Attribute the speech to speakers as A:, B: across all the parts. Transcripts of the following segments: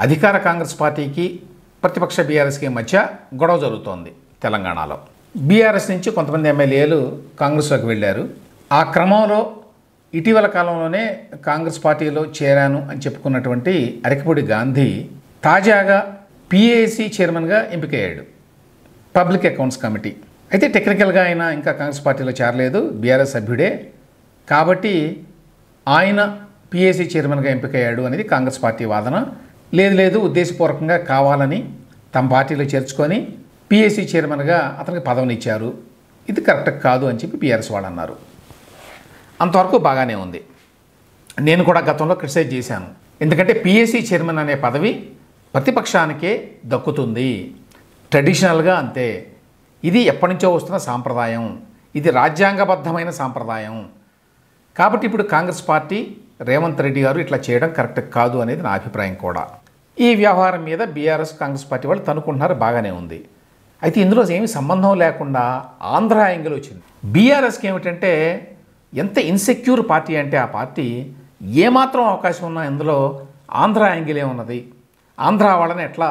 A: అధికార కాంగ్రెస్ పార్టీకి ప్రతిపక్ష బీఆర్ఎస్కి మధ్య గొడవ జరుగుతోంది తెలంగాణలో. బీఆర్ఎస్ నుంచి కొంతమంది ఎమ్మెల్యేలు కాంగ్రెస్లోకి వెళ్ళారు. ఆ క్రమంలో ఇటీవల కాలంలోనే కాంగ్రెస్ పార్టీలో చేరాను అని చెప్పుకున్నటువంటి అరకపూడి గాంధీ తాజాగా పిఏసి చైర్మన్గా ఎంపికయ్యాడు. Public accounts committee. అయితే టెక్నికల్గా ఆయన ఇంకా కాంగ్రెస్ పార్టీలో చేరలేదు. బీఆర్ఎస్ సభ్యుడే. కాబట్టి ఆయన పిఏసీ చైర్మన్గా ఎంపికయ్యాడు అనేది కాంగ్రెస్ పార్టీ వాదన. లేదు లేదు ఉద్దేశపూర్వకంగా కావాలని తమ పార్టీలో చేర్చుకొని పిఎస్సి చైర్మన్గా అతనికి పదవిని ఇచ్చారు ఇది కరెక్ట్ కాదు అని చెప్పి పిఆర్ఎస్ వాళ్ళు అన్నారు. అంతవరకు బాగానే ఉంది. నేను కూడా గతంలో క్రిటిసైజ్ చేశాను. ఎందుకంటే పిఎస్సి చైర్మన్ అనే పదవి ప్రతిపక్షానికే దక్కుతుంది. ట్రెడిషనల్గా అంతే. ఇది ఎప్పటి నుంచో వస్తున్న సాంప్రదాయం. ఇది రాజ్యాంగబద్ధమైన సాంప్రదాయం. కాబట్టి ఇప్పుడు కాంగ్రెస్ పార్టీ రేవంత్ రెడ్డి గారు ఇట్లా చేయడం కరెక్ట్ కాదు అనేది నా అభిప్రాయం కూడా. ఈ వ్యవహారం మీద బీఆర్ఎస్ కాంగ్రెస్ పార్టీ వాళ్ళు తనుకుంటున్నారు బాగానే ఉంది. అయితే ఇందులో ఏమి సంబంధం లేకుండా ఆంధ్ర యాంగిల్ వచ్చింది. బీఆర్ఎస్కి ఏమిటంటే ఎంత ఇన్సెక్యూర్ పార్టీ అంటే ఆ పార్టీ ఏమాత్రం అవకాశం ఉన్నా ఇందులో ఆంధ్ర యాంగిలే ఉన్నది. ఆంధ్ర వాళ్ళని ఎట్లా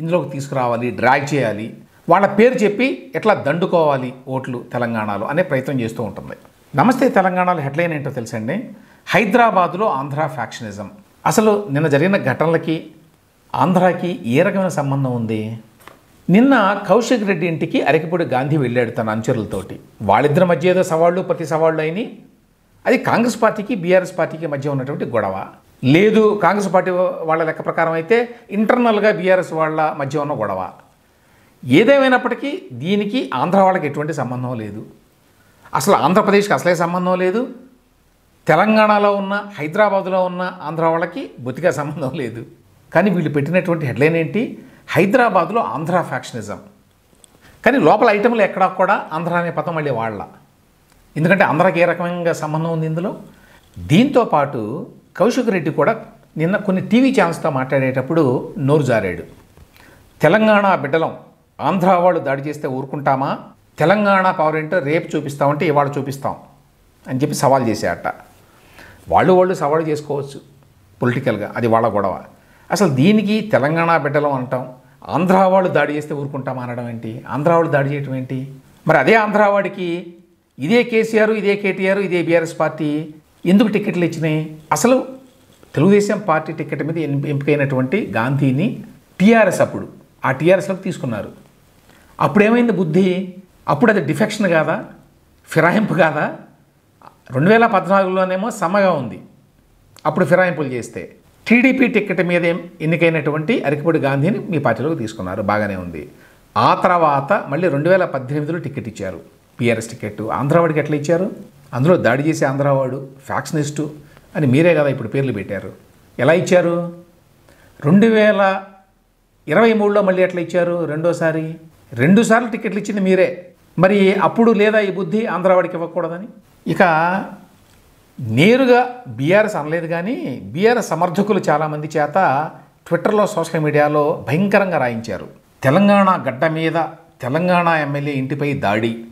A: ఇందులోకి తీసుకురావాలి డ్రాగ్ చేయాలి వాళ్ళ పేరు చెప్పి ఎట్లా దండుకోవాలి ఓట్లు తెలంగాణలో అనే ప్రయత్నం చేస్తూ ఉంటుంది. నమస్తే తెలంగాణలో హెడ్లైన్ ఏంటో తెలుసండి? హైదరాబాదులో ఆంధ్ర ఫ్యాక్షనిజం. అసలు నిన్న జరిగిన ఘటనలకి ఆంధ్రాకి ఏ రకమైన సంబంధం ఉంది? నిన్న కౌశిక్ రెడ్డి ఇంటికి అరకిపూడి గాంధీ వెళ్ళాడు తన అనుచరులతోటి. వాళ్ళిద్దరి మధ్య ఏదో సవాళ్ళు ప్రతి సవాళ్ళు అయినాయి. అది కాంగ్రెస్ పార్టీకి బీఆర్ఎస్ పార్టీకి మధ్య ఉన్నటువంటి గొడవ. లేదు కాంగ్రెస్ పార్టీ వాళ్ళ లెక్క ప్రకారం అయితే ఇంటర్నల్గా బీఆర్ఎస్ వాళ్ళ మధ్య ఉన్న గొడవ. ఏదేమైనప్పటికీ దీనికి ఆంధ్ర వాళ్ళకి ఎటువంటి సంబంధం లేదు. అసలు ఆంధ్రప్రదేశ్కి అసలే సంబంధం లేదు. తెలంగాణలో ఉన్న హైదరాబాదులో ఉన్న ఆంధ్ర వాళ్ళకి బొత్తిగా సంబంధం లేదు. కానీ వీళ్ళు పెట్టినటువంటి హెడ్లైన్ ఏంటి? హైదరాబాద్లో ఆంధ్ర ఫ్యాక్షనిజం. కానీ లోపల ఐటెంలు ఎక్కడా కూడా ఆంధ్ర అనే పదం మళ్ళీ వాళ్ళ. ఎందుకంటే ఆంధ్రాకి ఏ రకమైన సంబంధం ఉంది ఇందులో? దీంతో పాటు కౌశిక్ రెడ్డి కూడా నిన్న కొన్ని టీవీ ఛానల్స్తో మాట్లాడేటప్పుడు నోరు జారాడు. తెలంగాణ బిడ్డలం ఆంధ్ర వాళ్ళు దాడి చేస్తే ఊరుకుంటామా? తెలంగాణ పవర్ ఏంటో రేపు చూపిస్తామంటే ఇవాళ చూపిస్తాం అని చెప్పి సవాల్ చేసేట వాళ్ళు వాళ్ళు సవాలు చేసుకోవచ్చు పొలిటికల్గా అది వాళ్ళ గొడవ. అసలు దీనికి తెలంగాణ బిడ్డలం అంటాం ఆంధ్ర వాళ్ళు దాడి చేస్తే ఊరుకుంటాం అనడం ఏంటి? ఆంధ్ర వాళ్ళు దాడి చేయటం ఏంటి? మరి అదే ఆంధ్రవాడికి ఇదే కేసీఆర్ ఇదే కేటీఆర్ ఇదే బీఆర్ఎస్ పార్టీ ఎందుకు టికెట్లు ఇచ్చినాయి? అసలు తెలుగుదేశం పార్టీ టికెట్ మీద ఎంపికైనటువంటి గాంధీని టీఆర్ఎస్ అప్పుడు ఆ టీఆర్ఎస్లోకి తీసుకున్నారు. అప్పుడు ఏమైంది బుద్ధి? అప్పుడు అది డిఫెక్షన్ కాదా? ఫిరాయింపు కాదా? రెండు వేల పద్నాలుగులోనేమో సమ్మగా ఉంది. అప్పుడు ఫిరాయింపులు చేస్తే టీడీపీ టికెట్ మీద ఎన్నికైనటువంటి అరికిపూడి గాంధీని మీ పార్టీలోకి తీసుకున్నారు. బాగానే ఉంది. ఆ తర్వాత మళ్ళీ రెండు వేల పద్దెనిమిదిలో టికెట్ ఇచ్చారు. పిఆర్ఎస్ టికెట్ ఆంధ్రావాడికి ఎట్లా ఇచ్చారు? అందులో దాడి చేసే ఆంధ్రావాడు ఫ్యాక్షనిస్టు అని మీరే కదా ఇప్పుడు పేర్లు పెట్టారు. ఎలా ఇచ్చారు? రెండు వేల ఇరవై మూడులో మళ్ళీ ఎట్లా ఇచ్చారు? రెండోసారి? రెండుసార్లు టికెట్లు ఇచ్చింది మీరే. మరి అప్పుడు లేదా ఈ బుద్ధి ఆంధ్రావాడికి ఇవ్వకూడదని? ఇక నేరుగా బీఆర్ఎస్ అనలేదు కానీ బీఆర్ఎస్ సమర్థకులు చాలామంది చేత ట్విట్టర్లో సోషల్ మీడియాలో భయంకరంగా రాయించారు. తెలంగాణ గడ్డ మీద తెలంగాణ ఎమ్మెల్యే ఇంటిపై దాడి.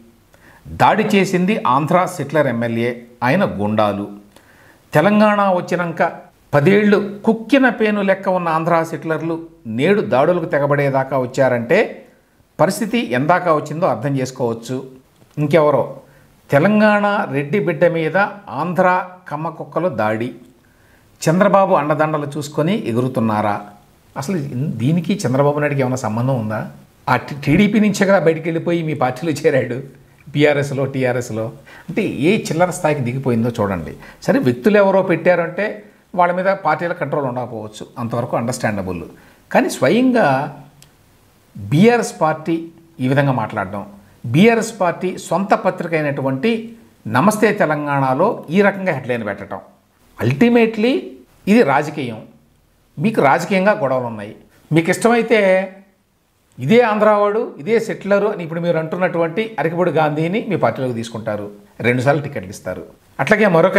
A: దాడి చేసింది ఆంధ్ర సెటిలర్ ఎమ్మెల్యే ఆయన గుండాలు. తెలంగాణ వచ్చినాక పదేళ్ళు కుక్కిన పేను లెక్క ఉన్న ఆంధ్ర సెటిలర్లు నేడు దాడులకు తెగబడేదాకా వచ్చారంటే పరిస్థితి ఎందాక వచ్చిందో అర్థం చేసుకోవచ్చు. ఇంకెవరో? తెలంగాణ రెడ్డి బిడ్డ మీద ఆంధ్ర కమ్మ కుక్కలు దాడి. చంద్రబాబు అండదండలు చూసుకొని ఎగురుతున్నారా? అసలు దీనికి చంద్రబాబు నాయుడికి ఏమైనా సంబంధం ఉందా? ఆ టీడీపీ నుంచే కదా బయటికి వెళ్ళిపోయి మీ పార్టీలో చేరాడు బీఆర్ఎస్లో టీఆర్ఎస్లో. అంటే ఏ చిల్లర స్థాయికి దిగిపోయిందో చూడండి. సరే వ్యక్తులు ఎవరో పెట్టారంటే వాళ్ళ మీద పార్టీల కంట్రోల్ ఉండకపోవచ్చు. అంతవరకు అండర్స్టాండబుల్ కానీ స్వయంగా బీఆర్ఎస్ పార్టీ ఈ విధంగా మాట్లాడడం బీఆర్ఎస్ పార్టీ సొంత పత్రిక అయినటువంటి నమస్తే తెలంగాణలో ఈ రకంగా హెడ్లైన్ పెట్టడం అల్టిమేట్లీ ఇది రాజకీయం. మీకు రాజకీయంగా గొడవలు ఉన్నాయి. మీకు ఇష్టమైతే ఇదే ఆంధ్రావాడు ఇదే సెటిలరు అని ఇప్పుడు మీరు అంటున్నటువంటి అరకపూడి గాంధీని మీ పార్టీలోకి తీసుకుంటారు. రెండుసార్లు టికెట్లు ఇస్తారు. అట్లాగే మరొక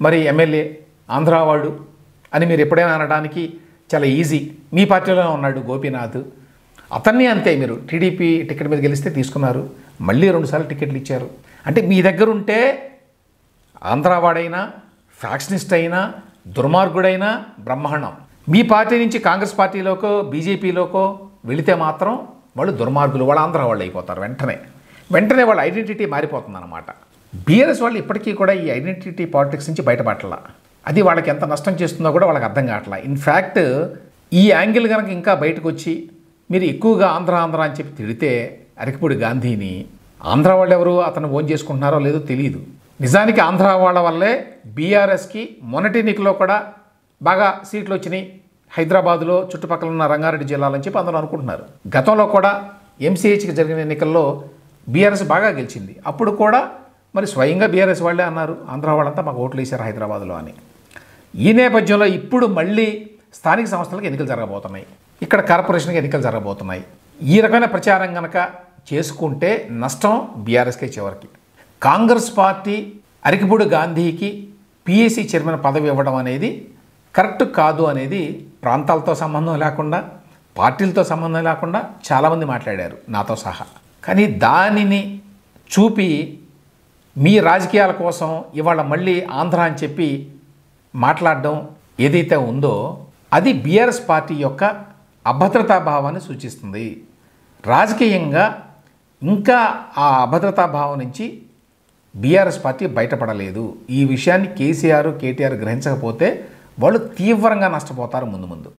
A: మరి ఎమ్మెల్యే ఆంధ్రావాడు అని మీరు ఎప్పుడైనా అనడానికి చాలా ఈజీ. మీ పార్టీలోనే ఉన్నాడు గోపీనాథ్. అతన్ని అంతే మీరు. టీడీపీ టికెట్ మీద గెలిస్తే తీసుకున్నారు. మళ్ళీ రెండుసార్లు టికెట్లు ఇచ్చారు. అంటే మీ దగ్గర ఉంటే ఆంధ్రావాడైనా ఫ్యాక్షనిస్ట్ అయినా దుర్మార్గుడైనా బ్రహ్మాండం. మీ పార్టీ నుంచి కాంగ్రెస్ పార్టీలోకో బీజేపీలోకో వెళితే మాత్రం వాళ్ళు దుర్మార్గులు వాళ్ళ ఆంధ్ర వాళ్ళు అయిపోతారు వెంటనే. వెంటనే వాళ్ళ ఐడెంటిటీ మారిపోతుంది అనమాట బీఆర్ఎస్ వాళ్ళు ఇప్పటికీ కూడా ఈ ఐడెంటిటీ పాలిటిక్స్ నుంచి బయటపడల అది వాళ్ళకి ఎంత నష్టం చేస్తుందో కూడా వాళ్ళకి అర్థం కావట్లా. ఇన్ఫ్యాక్ట్ ఈ యాంగిల్ కనుక ఇంకా బయటకు వచ్చి మీరు ఎక్కువగా ఆంధ్ర ఆంధ్ర అని చెప్పి తిడితే అరకిపూడి గాంధీని ఆంధ్ర వాళ్ళు ఎవరు అతను ఓన్ చేసుకుంటున్నారో లేదో తెలియదు. నిజానికి ఆంధ్ర వాళ్ళ వల్లే బీఆర్ఎస్కి మొన్నటి ఎన్నికలో కూడా బాగా సీట్లు వచ్చినాయి. హైదరాబాదులో చుట్టుపక్కల ఉన్న రంగారెడ్డి జిల్లాలని చెప్పి అందరూ అనుకుంటున్నారు. గతంలో కూడా ఎంసీహెచ్కి జరిగిన ఎన్నికల్లో బీఆర్ఎస్ బాగా గెలిచింది. అప్పుడు కూడా మరి స్వయంగా బీఆర్ఎస్ వాళ్ళే అన్నారు. ఆంధ్ర వాళ్ళంతా మాకు ఓట్లు వేశారు హైదరాబాద్లో అని. ఈ నేపథ్యంలో ఇప్పుడు మళ్ళీ స్థానిక సంస్థలకు ఎన్నికలు జరగబోతున్నాయి. ఇక్కడ కార్పొరేషన్కి ఎన్నికలు జరగబోతున్నాయి. ఈ రకమైన ప్రచారం కనుక చేసుకుంటే నష్టం బీఆర్ఎస్కే చివరికి. కాంగ్రెస్ పార్టీ అరికిపూడి గాంధీకి పిఎస్సి చైర్మన్ పదవి ఇవ్వడం అనేది కరెక్ట్ కాదు అనేది ప్రాంతాలతో సంబంధం లేకుండా పార్టీలతో సంబంధం లేకుండా చాలామంది మాట్లాడారు నాతో సహా. కానీ దానిని చూపి మీ రాజకీయాల కోసం ఇవాళ మళ్ళీ ఆంధ్ర అని చెప్పి మాట్లాడడం ఏదైతే ఉందో అది బీఆర్ఎస్ పార్టీ యొక్క అభద్రతా భావాన్ని సూచిస్తుంది. రాజకీయంగా ఇంకా ఆ అభద్రతా భావం నుంచి బీఆర్ఎస్ పార్టీ బయటపడలేదు. ఈ విషయాన్ని కేసీఆర్ కేటీఆర్ గ్రహించకపోతే వాళ్ళు తీవ్రంగా నష్టపోతారు ముందు ముందు.